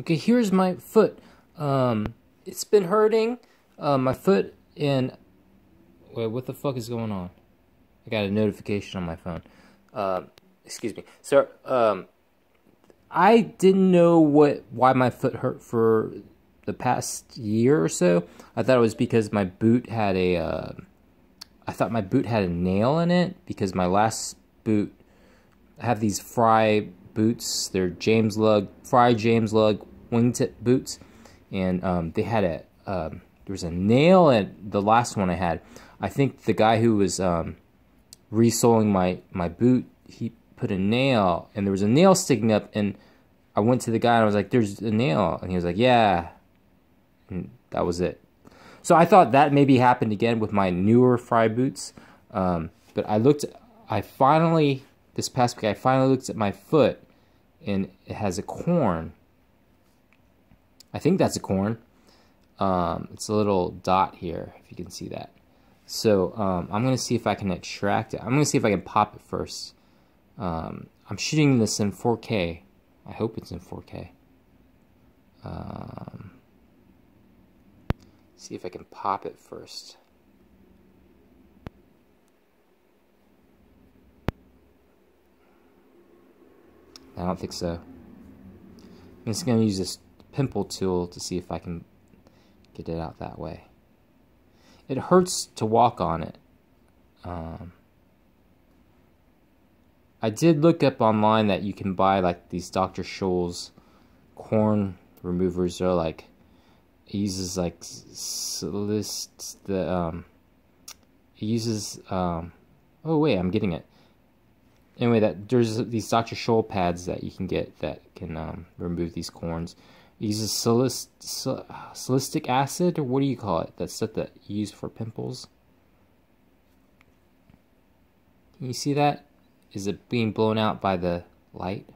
Okay, here's my foot. Um, it's been hurting. Uh, my foot and wait, what the fuck is going on? I got a notification on my phone. Uh, excuse me. So, um, I didn't know what why my foot hurt for the past year or so. I thought it was because my boot had a. Uh, I thought my boot had a nail in it because my last boot. I have these Frye boots. They're James Lug Frye James Lug wingtip boots, and um, they had a um, there was a nail at the last one I had. I think the guy who was um, resoling my my boot, he put a nail, and there was a nail sticking up, and I went to the guy and I was like, "There's a nail," and he was like, "Yeah," and that was it. So I thought that maybe happened again with my newer Frye boots, um, but I looked. I finally this past week I finally looked at my foot, and it has a corn I think that's a corn. Um, it's a little dot here, if you can see that. So um, I'm going to see if I can extract it. I'm going to see if I can pop it first. Um, I'm shooting this in 4K. I hope it's in 4K. Um, see if I can pop it first. I don't think so. I'm just going to use this pimple tool to see if I can get it out that way. It hurts to walk on it. Um, I did look up online that you can buy like these Dr. Scholl's corn removers. They're like it uses like list the um it uses um oh wait I'm getting it anyway that there's these Dr. Scholl pads that you can get that can um, remove these corns uses salicylic acid, or what do you call it? That stuff that you use for pimples. Can you see that? Is it being blown out by the light?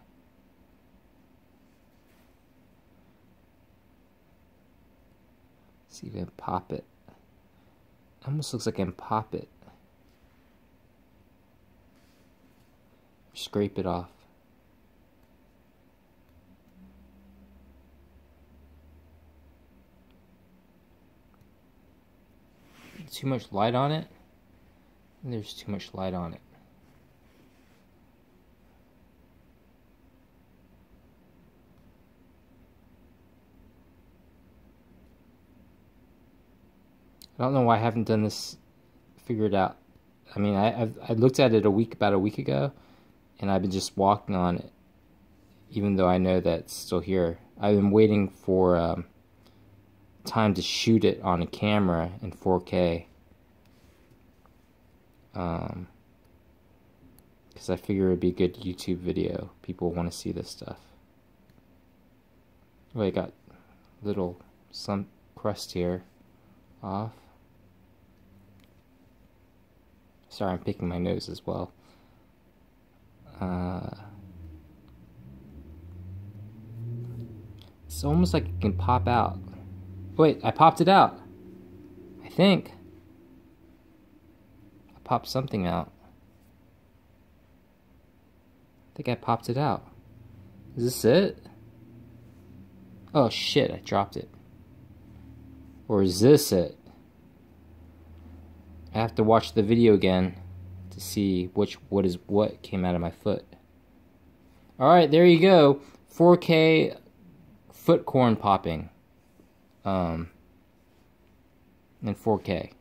see if I can pop it. it. Almost looks like I can pop it. Scrape it off. Too much light on it. There's too much light on it. I don't know why I haven't done this figured out. I mean, I I've, I looked at it a week about a week ago, and I've been just walking on it, even though I know that it's still here. I've been waiting for um, time to shoot it on a camera in 4K. Um, because I figure it'd be a good YouTube video. People want to see this stuff. Oh, I got little some crust here off. Sorry, I'm picking my nose as well. Uh, it's almost like it can pop out. Wait, I popped it out. I think. I popped something out. I think I popped it out. Is this it? Oh shit, I dropped it. Or is this it? I have to watch the video again to see which what is what came out of my foot. Alright, there you go. 4K foot corn popping um, in 4K.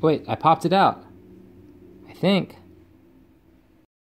Wait, I popped it out. I think.